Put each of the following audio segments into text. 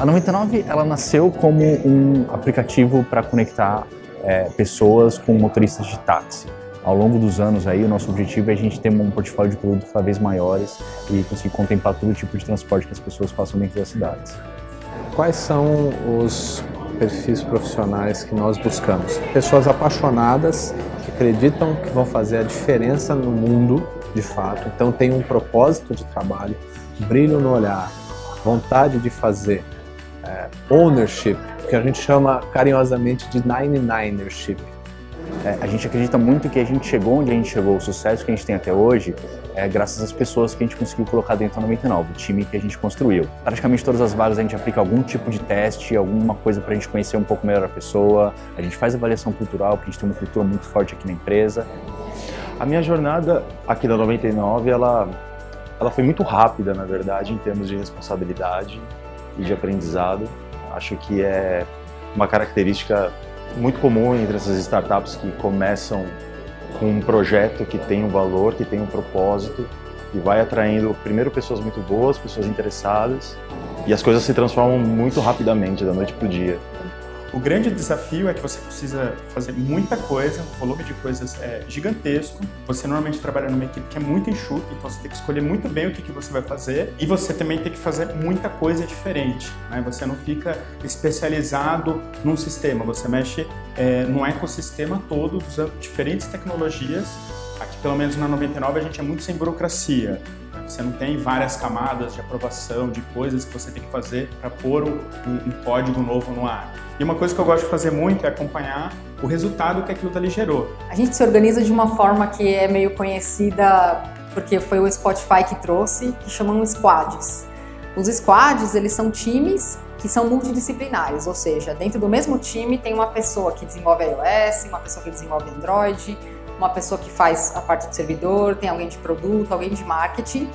A 99 ela nasceu como um aplicativo para conectar é, pessoas com motoristas de táxi. Ao longo dos anos aí, o nosso objetivo é a gente ter um portfólio de produtos cada vez maiores e conseguir contemplar todo tipo de transporte que as pessoas façam dentro das cidades. Quais são os perfis profissionais que nós buscamos? Pessoas apaixonadas, que acreditam que vão fazer a diferença no mundo, de fato. Então tem um propósito de trabalho, brilho no olhar, vontade de fazer, é, ownership, que a gente chama carinhosamente de 99ership. É, a gente acredita muito que a gente chegou onde a gente chegou, o sucesso que a gente tem até hoje, é graças às pessoas que a gente conseguiu colocar dentro da 99, o time que a gente construiu. Praticamente todas as vagas a gente aplica algum tipo de teste, alguma coisa para a gente conhecer um pouco melhor a pessoa. A gente faz avaliação cultural, porque a gente tem uma cultura muito forte aqui na empresa. A minha jornada aqui na 99, ela, ela foi muito rápida, na verdade, em termos de responsabilidade e de aprendizado. Acho que é uma característica muito comum entre essas startups que começam com um projeto que tem um valor, que tem um propósito e vai atraindo primeiro pessoas muito boas, pessoas interessadas e as coisas se transformam muito rapidamente da noite para o dia. O grande desafio é que você precisa fazer muita coisa, o volume de coisas é gigantesco. Você normalmente trabalha numa equipe que é muito enxuta, então você tem que escolher muito bem o que, que você vai fazer e você também tem que fazer muita coisa diferente. Né? Você não fica especializado num sistema, você mexe é, num ecossistema todo usando diferentes tecnologias. Aqui, pelo menos na 99, a gente é muito sem burocracia. Você não tem várias camadas de aprovação, de coisas que você tem que fazer para pôr um, um, código novo no ar. E uma coisa que eu gosto de fazer muito é acompanhar o resultado que aquilo dali gerou. A gente se organiza de uma forma que é meio conhecida porque foi o Spotify que trouxe, que chamam squads. Os squads, eles são times que são multidisciplinares, ou seja, dentro do mesmo time tem uma pessoa que desenvolve iOS, uma pessoa que desenvolve Android, uma pessoa que faz a parte do servidor, tem alguém de produto, alguém de marketing.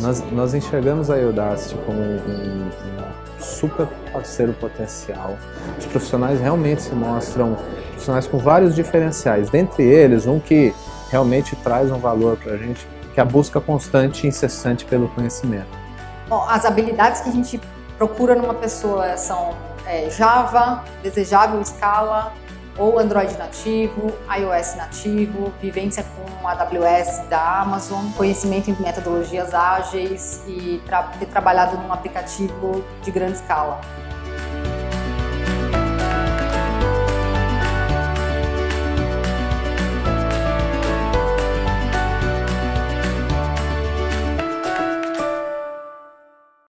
Nós, nós enxergamos a Udacity como um, um super parceiro potencial. Os profissionais realmente se mostram profissionais com vários diferenciais, dentre eles um que realmente traz um valor para a gente, que é a busca constante e incessante pelo conhecimento. Bom, as habilidades que a gente procura numa pessoa são é, Java, desejável Scala, ou Android nativo, iOS nativo, vivência com AWS da Amazon, conhecimento em metodologias ágeis e tra ter trabalhado num aplicativo de grande escala.